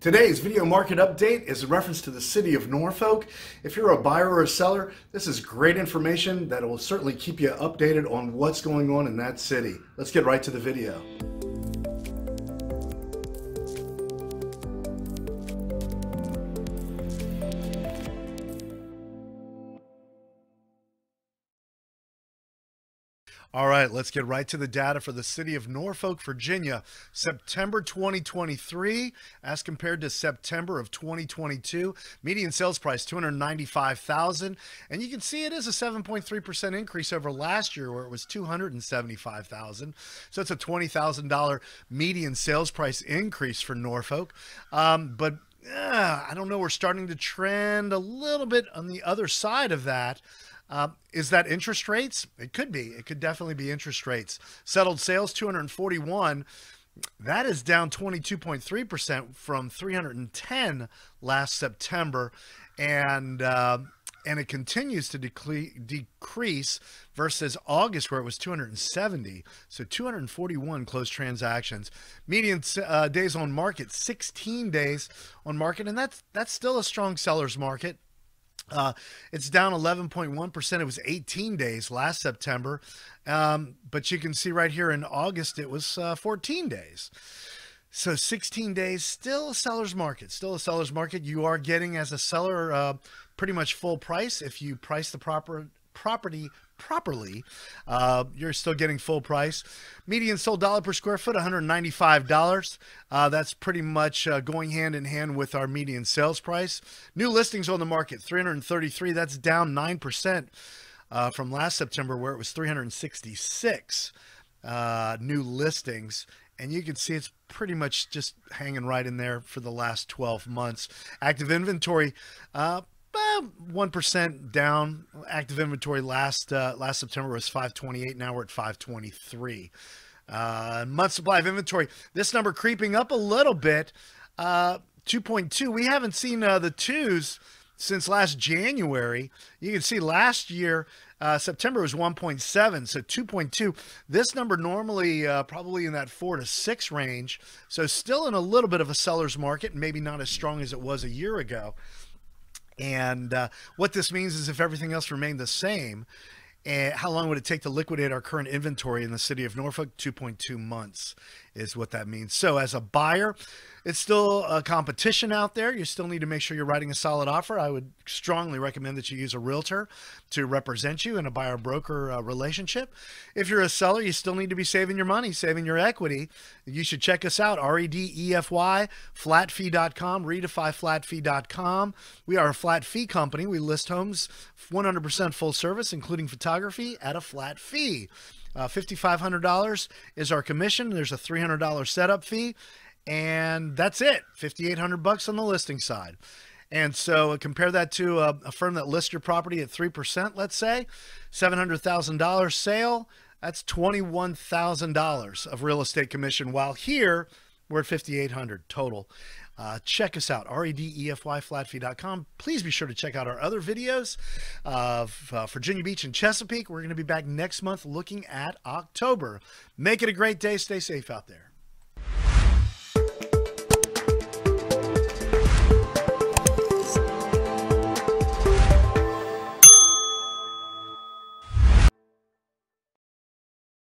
Today's video market update is a reference to the city of Norfolk. If you're a buyer or a seller, this is great information that will certainly keep you updated on what's going on in that city. Let's get right to the video. All right, let's get right to the data for the city of Norfolk, Virginia. September 2023 as compared to September of 2022. Median sales price 295,000 and you can see it is a 7.3% increase over last year where it was 275,000. So it's a $20,000 median sales price increase for Norfolk. Um, but uh, I don't know, we're starting to trend a little bit on the other side of that. Uh, is that interest rates? It could be. It could definitely be interest rates. Settled sales 241. That is down 22.3% from 310 last September. And uh, and it continues to decre- decrease versus August, where it was 270. So 241 closed transactions. Median uh, days on market, 16 days on market, and that's that's still a strong seller's market. Uh, it's down 11.1%. It was 18 days last September. Um, but you can see right here in August, it was uh, 14 days. So 16 days, still a seller's market, still a seller's market. You are getting as a seller uh, pretty much full price if you price the proper property properly, uh, you're still getting full price. Median sold dollar per square foot, $195. Uh, that's pretty much uh, going hand in hand with our median sales price. New listings on the market, 333. That's down 9% uh, from last September, where it was 366 uh, new listings. And you can see it's pretty much just hanging right in there for the last 12 months. Active inventory, uh, one percent down. Active inventory last uh, last September was 528. Now we're at 523. Uh, month supply of inventory. This number creeping up a little bit. Uh, 2.2. We haven't seen uh, the twos since last January. You can see last year uh, September was 1.7, so 2.2. This number normally uh, probably in that four to six range. So still in a little bit of a seller's market, maybe not as strong as it was a year ago. And uh, what this means is if everything else remained the same, and how long would it take to liquidate our current inventory in the city of Norfolk? 2.2 months is what that means. So, as a buyer, it's still a competition out there. You still need to make sure you're writing a solid offer. I would strongly recommend that you use a realtor to represent you in a buyer broker uh, relationship. If you're a seller, you still need to be saving your money, saving your equity. You should check us out R E D E F Y, flatfee.com, redefyflatfee.com. We are a flat fee company. We list homes 100% full service, including photography, at a flat fee. Uh, $5,500 is our commission. There's a $300 setup fee, and that's it. 5,800 bucks on the listing side. And so uh, compare that to a, a, firm that lists your property at 3%, let's say, $700,000 sale, that's $21,000 of real estate commission. While here, we're at 5,800 total. Uh, check us out, R-E-D-E-F-Y, flatfee.com. Please be sure to check out our other videos of uh, Virginia Beach and Chesapeake. We're going to be back next month looking at October. Make it a great day. Stay safe out there.